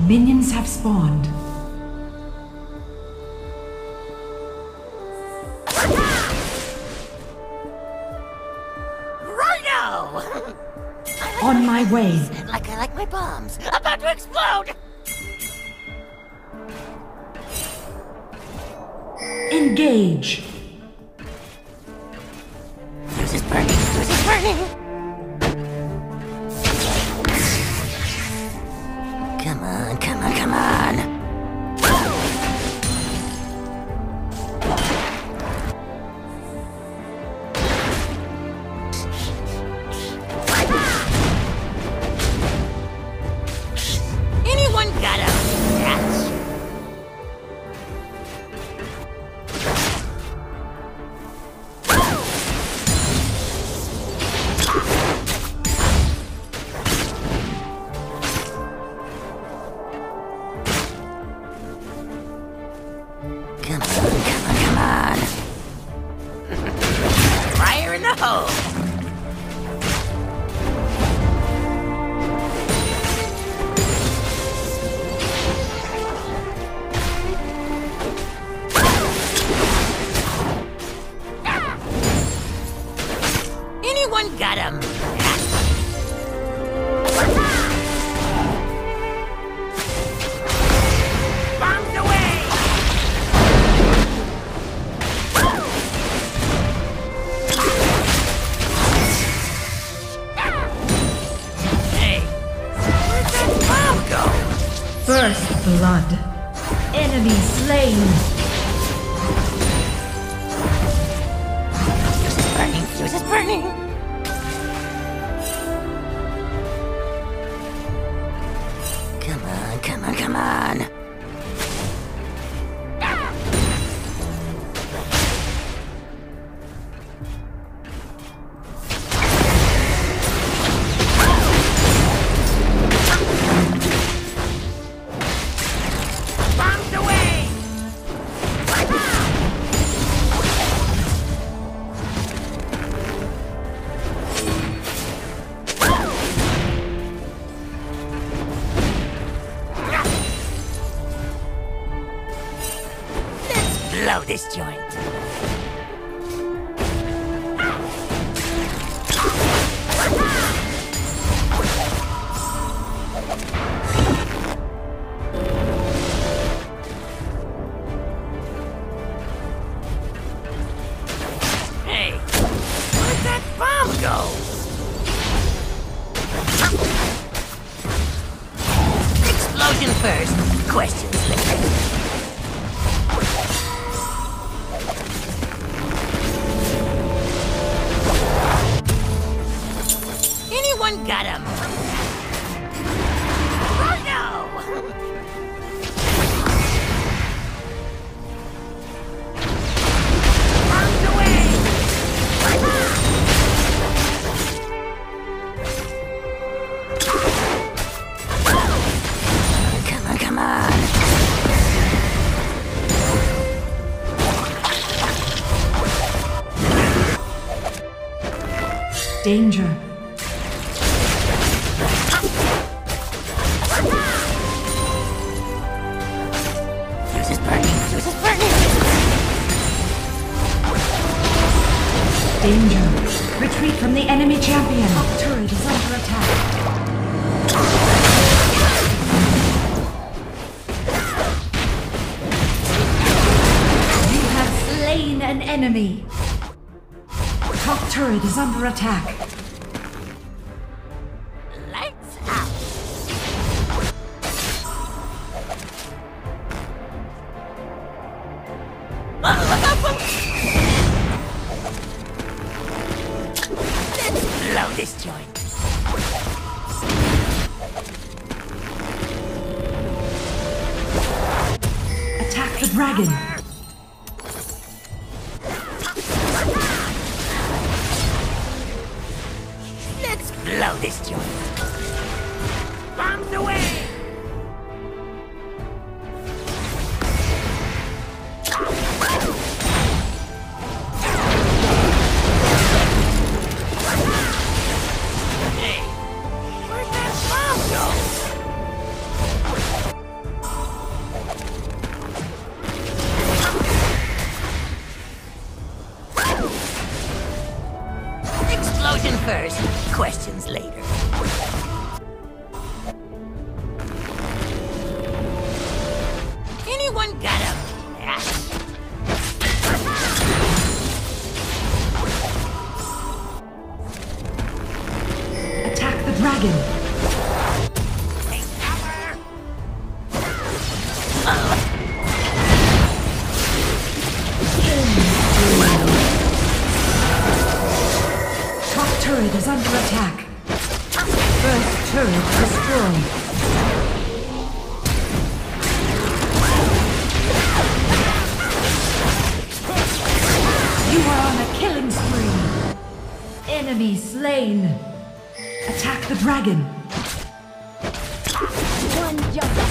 Minions have spawned. Rhino! On my way. Like I like my bombs. About to explode! Engage. Fuse is burning, fuse is burning! Enemy slain. This joint. Hey, where'd that bomb go? Explosion first, questions got him? Rhino! Bombs away! Come on, come on! Danger. Danger. Retreat from the enemy champion. Top turret is under attack. You have slain an enemy. Top turret is under attack. Dragon. Turret is under attack. First turret destroyed. You are on a killing spree. Enemy slain. Attack the dragon. One jump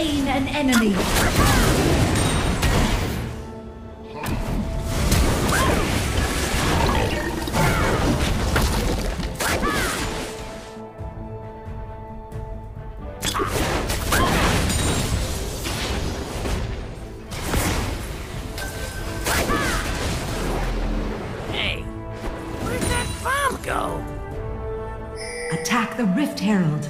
slain an enemy. Hey, where'd that bomb go? Attack the Rift Herald.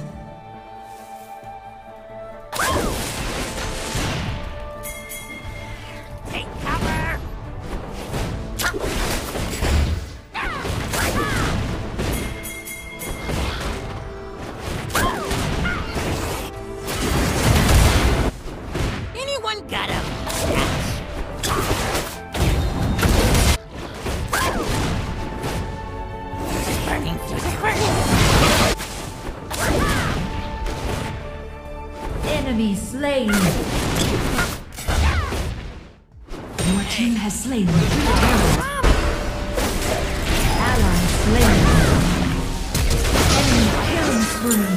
Your team has slain the. Ally slain. Enemy killing spree.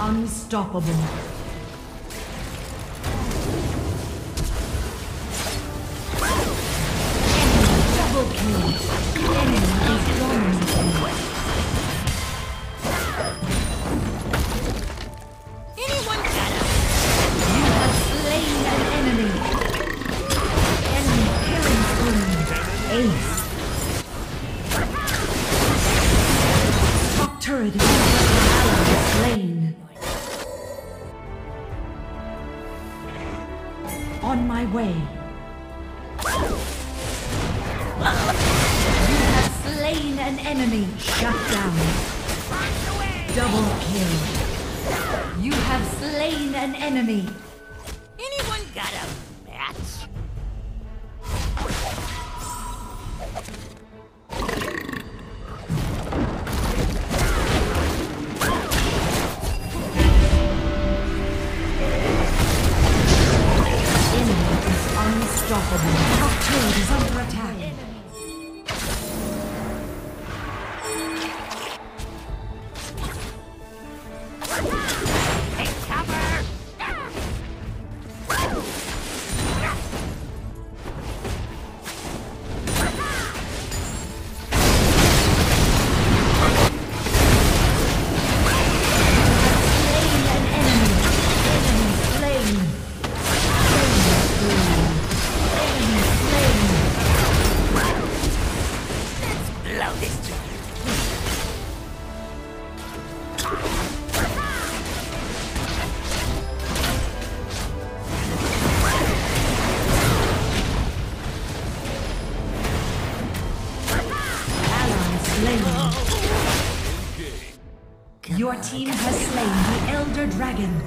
Unstoppable. Ace. Top turret slain. On my way. You have slain an enemy. Shut down. Double kill. You have slain an enemy. Anyone got a unstoppable. Top turret is under attack. Your team has slain the Elder Dragon.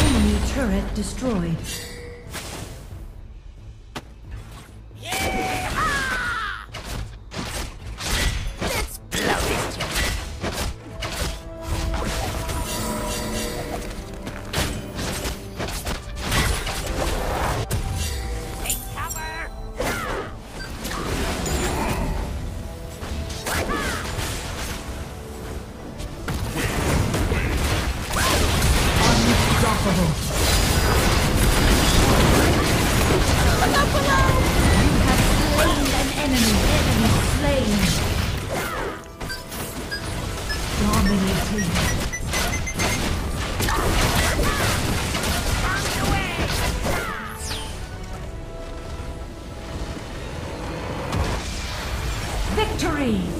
Enemy turret destroyed. Victory!